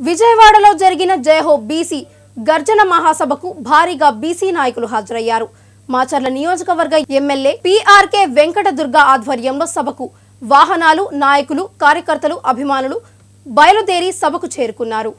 విజయవాడలో జరిగిన జయహో బీసీ గర్జన మహాసభకు భారీగా బీసీ నాయకులు హాజరయ్యారు. మాచర్ల నియోజకవర్గ ఎమ్మెల్యే పీఆర్కే వెంకటదుర్గ ఆధ్వర్యంలో సభకు వాహనాలు నాయకులు కార్యకర్తలు అభిమానులు బయలుదేరి సభకు చేరుకున్నారు.